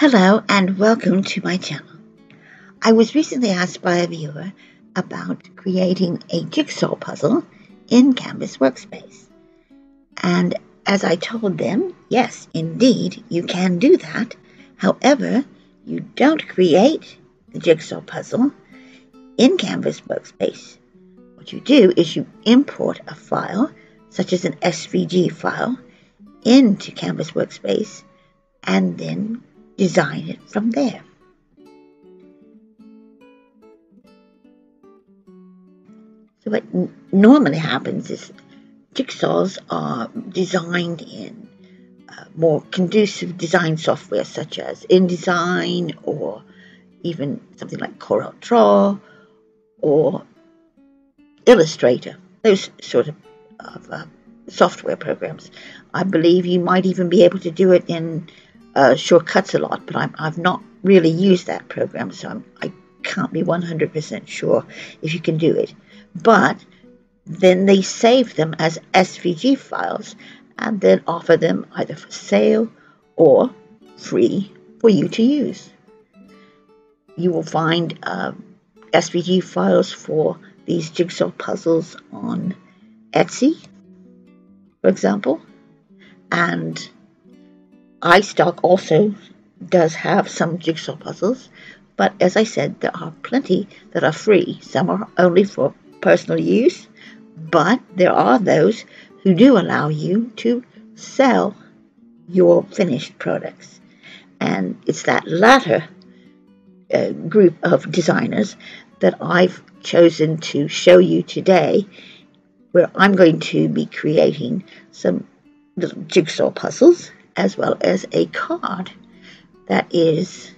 Hello and welcome to my channel. I was recently asked by a viewer about creating a jigsaw puzzle in Canvas Workspace. And as I told them, yes, indeed, you can do that. However, you don't create the jigsaw puzzle in Canvas Workspace. What you do is you import a file, such as an SVG file, into Canvas Workspace and then design it from there. So what normally happens is jigsaws are designed in uh, more conducive design software such as InDesign or even something like Corel Draw or Illustrator, those sort of, of uh, software programs. I believe you might even be able to do it in uh, Sure Cuts A Lot, but i have not really used that program, so I'm, I can't be 100% sure if you can do it. But then they save them as SVG files and then offer them either for sale or free for you to use. You will find uh, SVG files for these jigsaw puzzles on Etsy, for example, and iStock also does have some jigsaw puzzles, but as I said, there are plenty that are free. Some are only for personal use, but there are those who do allow you to sell your finished products. And it's that latter uh, group of designers that I've chosen to show you today, where I'm going to be creating some little jigsaw puzzles as well as a card that is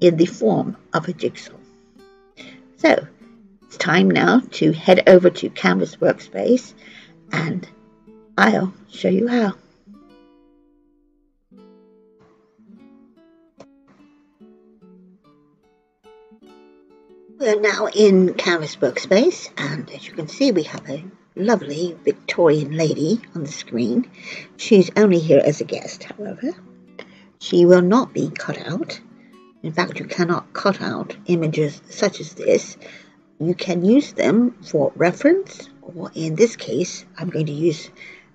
in the form of a jigsaw. So it's time now to head over to Canvas Workspace and I'll show you how. We're now in Canvas Workspace and as you can see we have a lovely Victorian lady on the screen. She's only here as a guest, however. She will not be cut out. In fact, you cannot cut out images such as this. You can use them for reference, or in this case, I'm going to use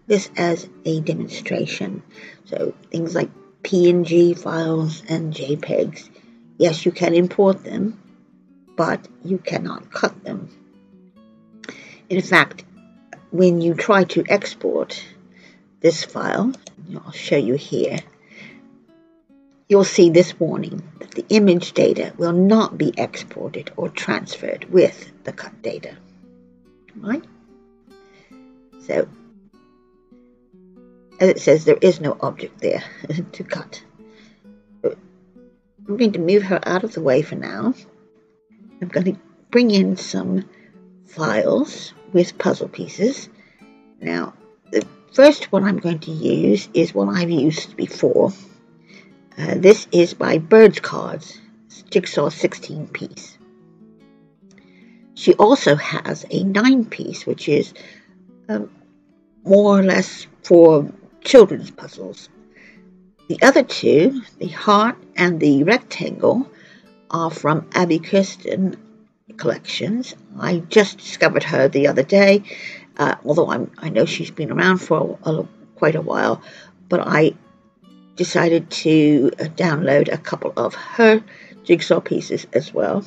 this as a demonstration. So things like PNG files and JPEGs, yes, you can import them, but you cannot cut them. In fact, when you try to export this file, I'll show you here, you'll see this warning that the image data will not be exported or transferred with the cut data. Right? So, as it says, there is no object there to cut. I'm going to move her out of the way for now. I'm going to bring in some files with puzzle pieces. Now, the first one I'm going to use is one I've used before. Uh, this is by Birds Cards, Jigsaw 16 piece. She also has a 9 piece, which is um, more or less for children's puzzles. The other two, the heart and the rectangle, are from Abbi Kirsten collections. I just discovered her the other day, uh, although I'm, I know she's been around for a, a, quite a while, but I decided to uh, download a couple of her jigsaw pieces as well.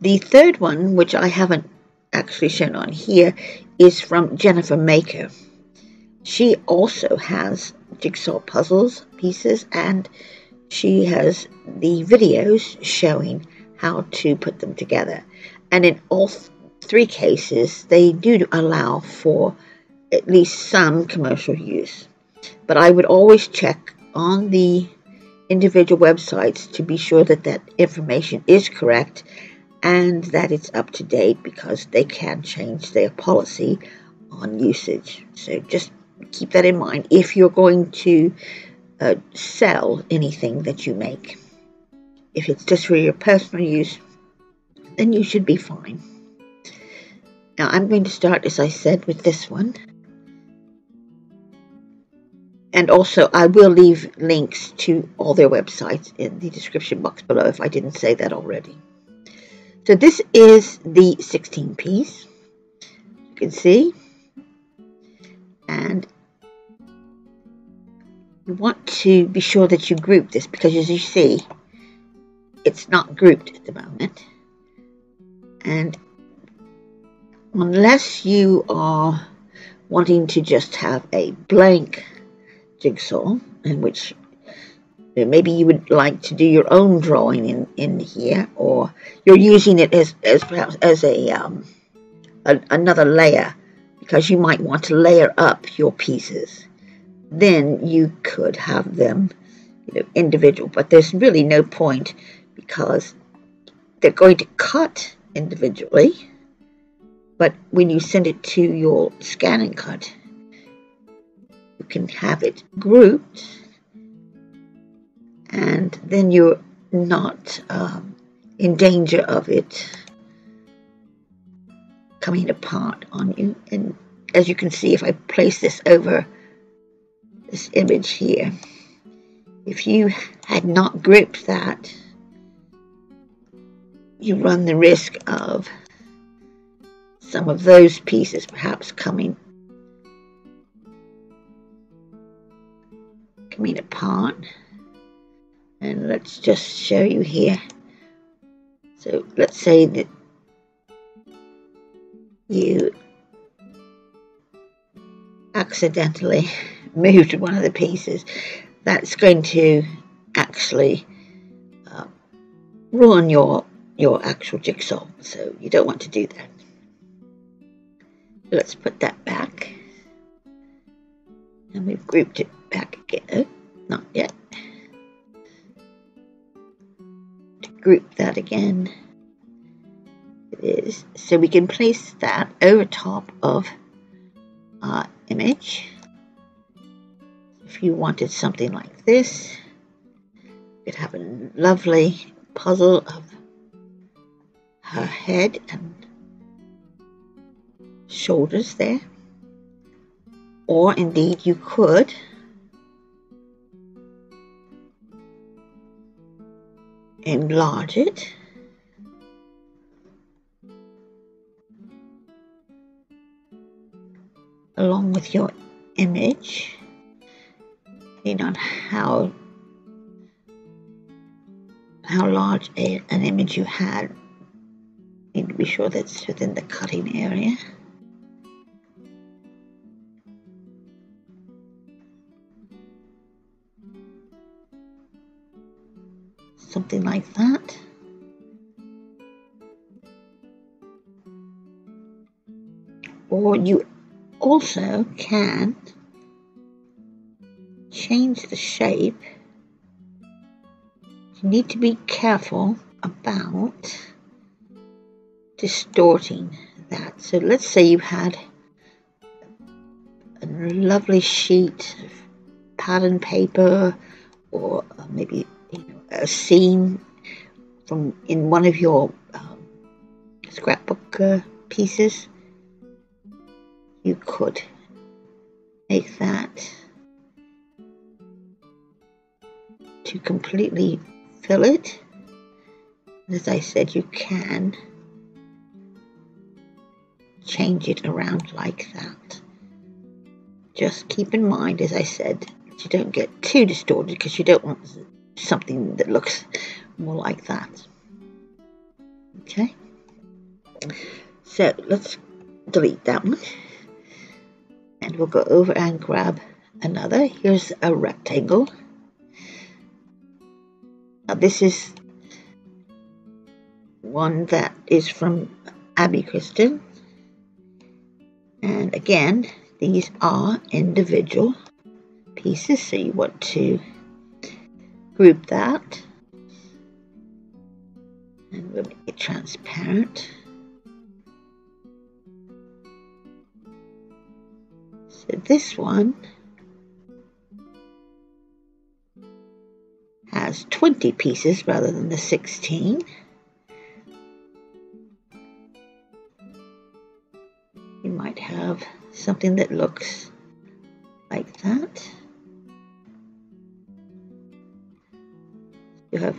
The third one, which I haven't actually shown on here, is from Jennifer Maker. She also has jigsaw puzzles pieces and she has the videos showing how to put them together. And in all th three cases, they do allow for at least some commercial use. But I would always check on the individual websites to be sure that that information is correct and that it's up to date because they can change their policy on usage. So just keep that in mind if you're going to uh, sell anything that you make. If it's just for your personal use, then you should be fine. Now I'm going to start, as I said, with this one. And also, I will leave links to all their websites in the description box below if I didn't say that already. So this is the 16 piece. You can see. And you want to be sure that you group this because as you see, it's not grouped at the moment. And unless you are wanting to just have a blank jigsaw in which maybe you would like to do your own drawing in, in here or you're using it as, as perhaps as a, um, a another layer because you might want to layer up your pieces then you could have them you know individual. But there's really no point because they're going to cut individually but when you send it to your ScanNCut, you can have it grouped and then you're not um, in danger of it coming apart on you. And as you can see, if I place this over this image here, if you had not gripped that, you run the risk of some of those pieces perhaps coming coming apart. And let's just show you here. So let's say that you accidentally moved one of the pieces. That's going to actually uh, ruin your your actual jigsaw so you don't want to do that let's put that back and we've grouped it back again oh, not yet To group that again. It is so we can place that over top of our image. If you wanted something like this, you could have a lovely puzzle of her head and shoulders there. Or indeed you could enlarge it. along with your image depending on how how large a, an image you had need to be sure that's within the cutting area something like that. Or you also can change the shape. You need to be careful about distorting that. So let's say you had a lovely sheet of pattern paper or maybe a scene from in one of your um, scrapbook uh, pieces, you could make that to completely fill it. As I said, you can change it around like that. Just keep in mind, as I said, you don't get too distorted because you don't want something that looks more like that. Okay, so let's delete that one and we'll go over and grab another. Here's a rectangle. Now this is one that is from Abbi Kirsten. And again, these are individual pieces, so you want to group that and we'll make it transparent. So this one has 20 pieces rather than the 16. Something that looks like that. You have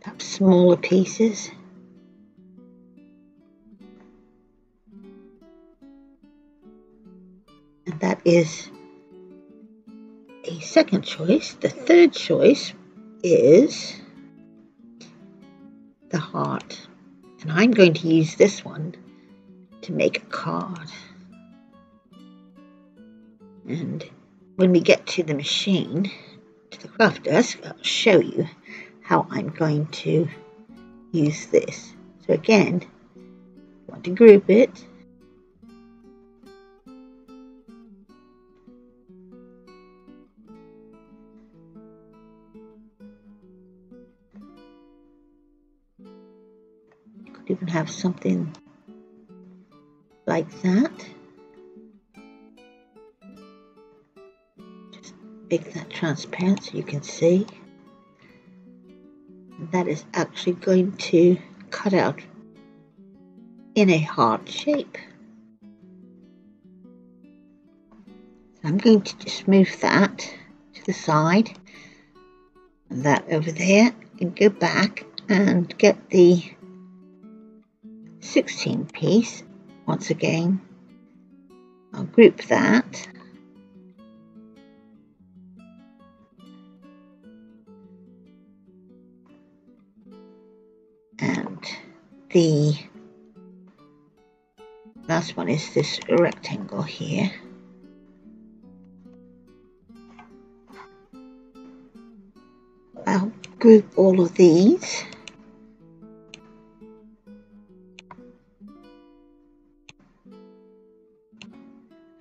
perhaps smaller pieces. And that is a second choice. The third choice is the heart. And I'm going to use this one to make a card. And when we get to the machine, to the craft desk, I'll show you how I'm going to use this. So again, want to group it. You could even have something like that. Make that transparent so you can see that is actually going to cut out in a heart shape. So I'm going to just move that to the side, and that over there, and go back and get the 16 piece once again. I'll group that the last one is this rectangle here. I'll group all of these.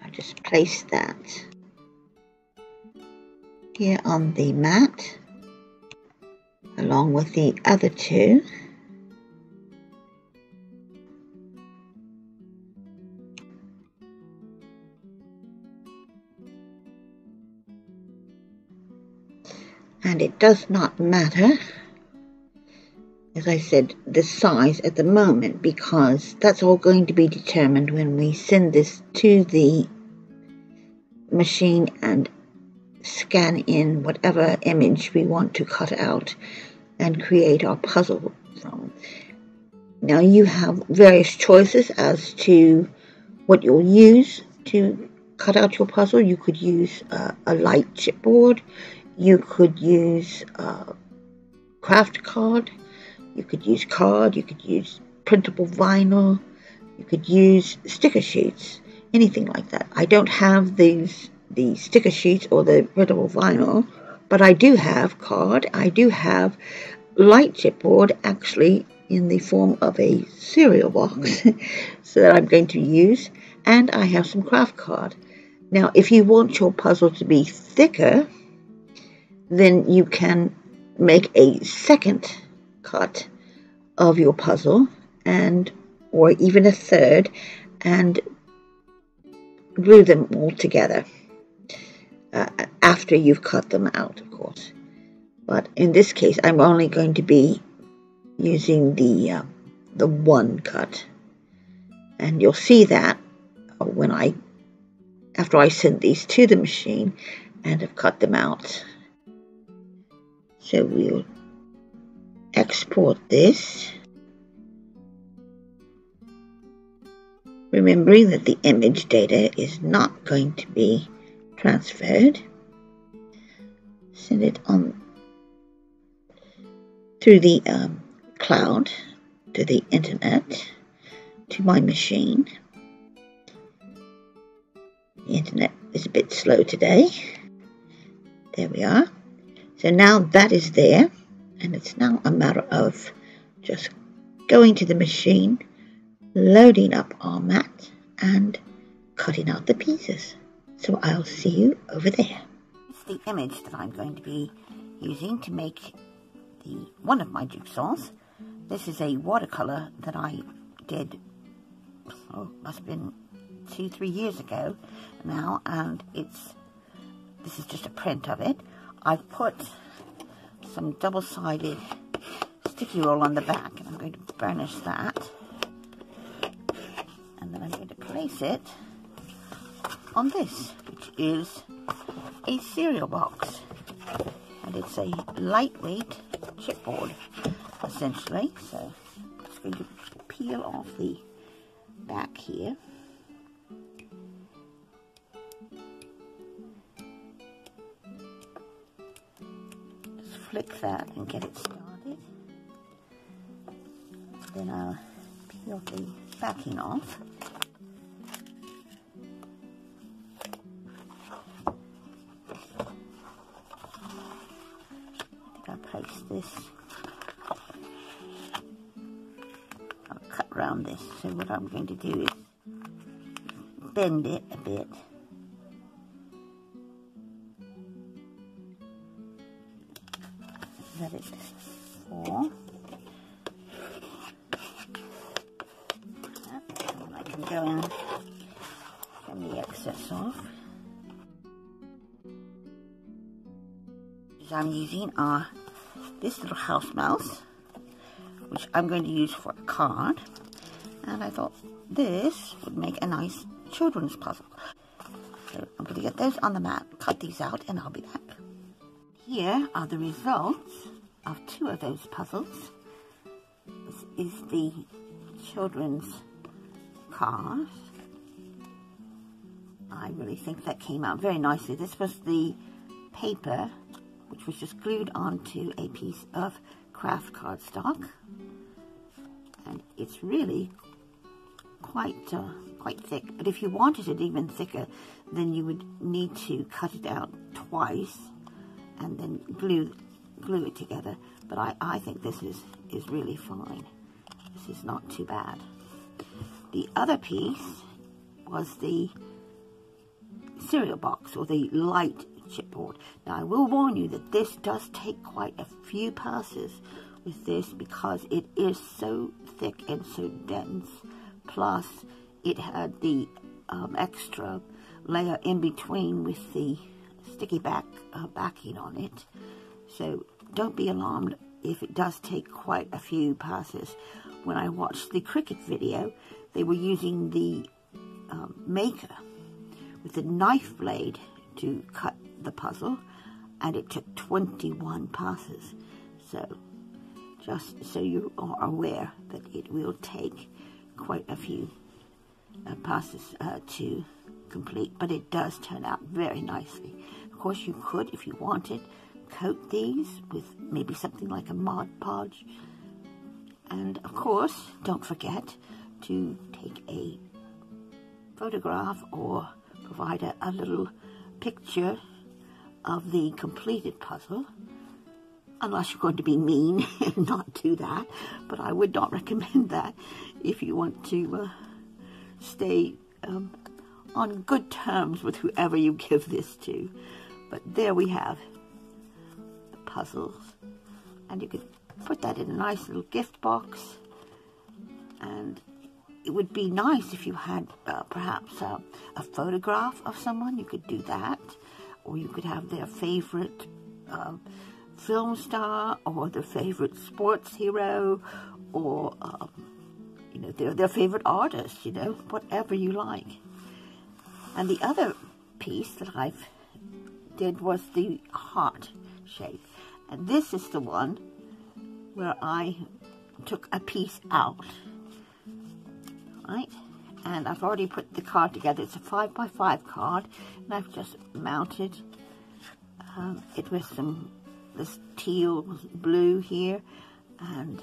I just place that here on the mat along with the other two. And it does not matter as I said the size at the moment because that's all going to be determined when we send this to the machine and scan in whatever image we want to cut out and create our puzzle from. Now you have various choices as to what you'll use to cut out your puzzle. You could use uh, a light chipboard, you could use uh, craft card, you could use card, you could use printable vinyl, you could use sticker sheets, anything like that. I don't have these the sticker sheets or the printable vinyl, but I do have card. I do have light chipboard actually in the form of a cereal box so that I'm going to use and I have some craft card. Now if you want your puzzle to be thicker then you can make a second cut of your puzzle and or even a third and glue them all together uh, after you've cut them out of course. But in this case I'm only going to be using the uh, the one cut. And you'll see that when I after I send these to the machine and have cut them out so we'll export this. Remembering that the image data is not going to be transferred. Send it on through the um, cloud to the internet to my machine. The internet is a bit slow today. There we are. So now that is there, and it's now a matter of just going to the machine, loading up our mat, and cutting out the pieces. So I'll see you over there. It's the image that I'm going to be using to make the one of my jigsaws. This is a watercolor that I did, oh, must have been two, three years ago now, and it's, this is just a print of it. I've put some double-sided sticky roll on the back and I'm going to burnish that. And then I'm going to place it on this which is a cereal box. And it's a lightweight chipboard essentially. So I'm just going to peel off the back here flick that and get it started then I'll peel the backing off I place this. I'll cut around this. So what I'm going to do is bend it a bit. Using uh, are this little house mouse, which I'm going to use for a card. And I thought this would make a nice children's puzzle. So I'm going to get those on the mat, cut these out, and I'll be back. Here are the results of two of those puzzles. This is the children's cars. I really think that came out very nicely. This was the paper which was just glued onto a piece of craft cardstock. And it's really quite uh, quite thick. But if you wanted it even thicker, then you would need to cut it out twice and then glue glue it together. But I, I think this is, is really fine. This is not too bad. The other piece was the cereal box or the light chipboard. Now I will warn you that this does take quite a few passes with this because it is so thick and so dense. Plus it had the um, extra layer in between with the sticky back uh, backing on it. So don't be alarmed if it does take quite a few passes. When I watched the Cricut video, they were using the um, maker with the knife blade to cut the puzzle and it took 21 passes. So just so you are aware that it will take quite a few uh, passes uh, to complete, but it does turn out very nicely. Of course, you could, if you wanted, coat these with maybe something like a Mod Podge. And of course, don't forget to take a photograph or provide a, a little picture of the completed puzzle, unless you're going to be mean and not do that. But I would not recommend that if you want to uh, stay um, on good terms with whoever you give this to. But there we have the puzzles. And you could put that in a nice little gift box. And it would be nice if you had uh, perhaps uh, a photograph of someone. You could do that or you could have their favorite um, film star or their favorite sports hero or um, you know their, their favorite artist you know whatever you like. And the other piece that i did was the heart shape. And this is the one where I took a piece out. Right and I've already put the card together. It's a 5 by 5 card, and I've just mounted um, it with some this teal blue here, and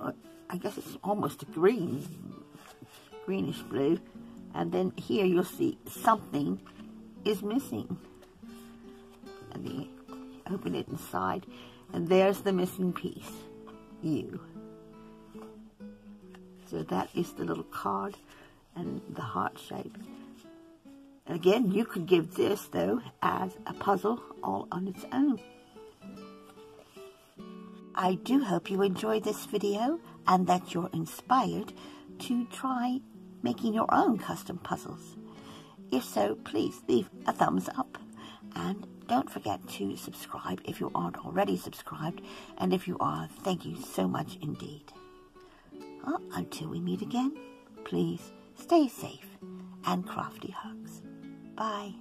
uh, I guess it's almost a green, greenish blue, and then here you'll see something is missing. And you open it inside, and there's the missing piece, you. So that is the little card and the heart shape. Again, you could give this, though, as a puzzle all on its own. I do hope you enjoyed this video and that you're inspired to try making your own custom puzzles. If so, please leave a thumbs up and don't forget to subscribe if you aren't already subscribed. And if you are, thank you so much indeed. Well, until we meet again, please stay safe and crafty hugs. Bye.